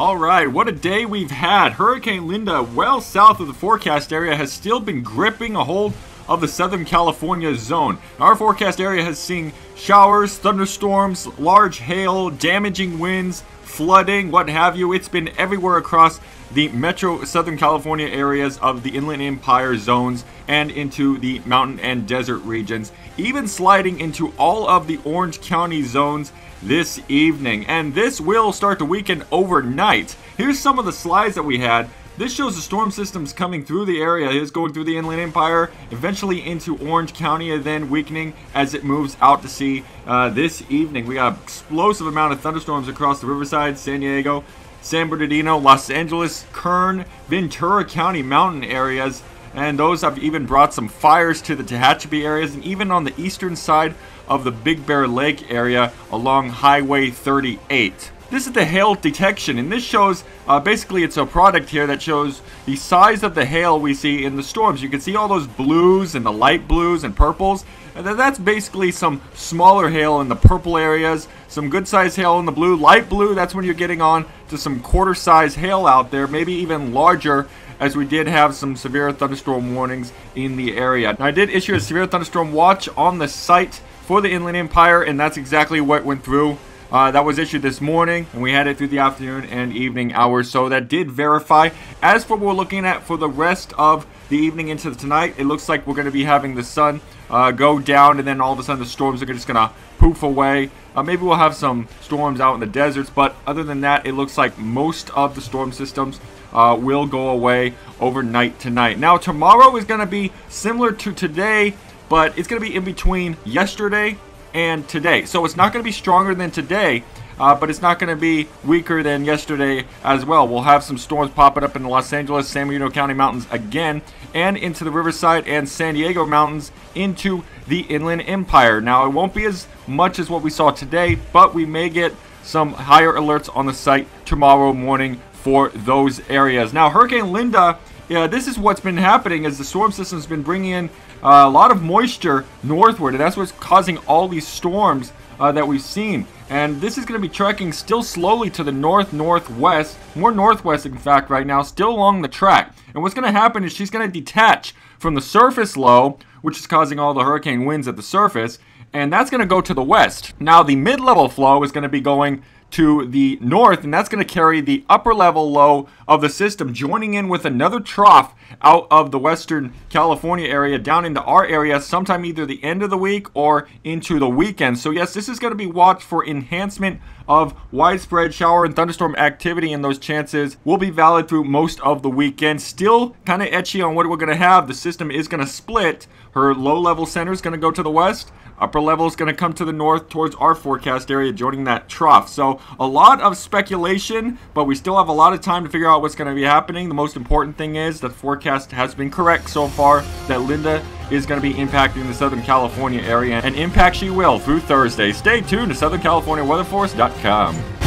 All right, what a day we've had. Hurricane Linda, well south of the forecast area, has still been gripping a hold of the Southern California zone. Our forecast area has seen showers, thunderstorms, large hail, damaging winds, flooding, what have you. It's been everywhere across the metro Southern California areas of the Inland Empire zones and into the mountain and desert regions, even sliding into all of the Orange County zones this evening. And this will start the weekend overnight. Here's some of the slides that we had. This shows the storm systems coming through the area. It is going through the Inland Empire, eventually into Orange County, and then weakening as it moves out to sea uh, this evening. We got an explosive amount of thunderstorms across the Riverside, San Diego, San Bernardino, Los Angeles, Kern, Ventura County mountain areas, and those have even brought some fires to the Tehachapi areas, and even on the eastern side of the Big Bear Lake area along Highway 38. This is the hail detection, and this shows, uh, basically it's a product here that shows the size of the hail we see in the storms. You can see all those blues and the light blues and purples, and that's basically some smaller hail in the purple areas, some good size hail in the blue. Light blue, that's when you're getting on to some quarter size hail out there, maybe even larger as we did have some severe thunderstorm warnings in the area. Now, I did issue a severe thunderstorm watch on the site for the Inland Empire, and that's exactly what went through. Uh, that was issued this morning, and we had it through the afternoon and evening hours, so that did verify. As for what we're looking at for the rest of the evening into tonight, it looks like we're going to be having the sun uh, go down, and then all of a sudden the storms are just going to poof away. Uh, maybe we'll have some storms out in the deserts, but other than that, it looks like most of the storm systems uh, will go away overnight tonight. Now, tomorrow is going to be similar to today, but it's going to be in between yesterday and today. So it's not going to be stronger than today, uh, but it's not going to be weaker than yesterday as well. We'll have some storms popping up in the Los Angeles, San Bernardino County mountains again, and into the Riverside and San Diego mountains into the Inland Empire. Now, it won't be as much as what we saw today, but we may get some higher alerts on the site tomorrow morning for those areas. Now, Hurricane Linda, yeah, this is what's been happening as the storm system's been bringing in uh, a lot of moisture northward, and that's what's causing all these storms uh, that we've seen. And this is going to be tracking still slowly to the north northwest, more northwest in fact right now, still along the track. And what's going to happen is she's going to detach from the surface low, which is causing all the hurricane winds at the surface, and that's going to go to the west. Now the mid-level flow is going to be going to the north, and that's going to carry the upper level low of the system, joining in with another trough out of the western California area down into our area sometime either the end of the week or into the weekend. So, yes, this is going to be watched for enhancement of widespread shower and thunderstorm activity, and those chances will be valid through most of the weekend. Still kind of etchy on what we're going to have. The system is going to split. Her low level center is going to go to the west. Upper level is going to come to the north towards our forecast area, joining that trough. So a lot of speculation, but we still have a lot of time to figure out what's going to be happening. The most important thing is the forecast has been correct so far that Linda is going to be impacting the Southern California area, and impact she will through Thursday. Stay tuned to SouthernCaliforniaWeatherForce.com.